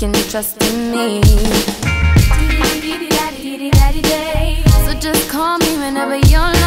can trust in me. So just call me whenever you're.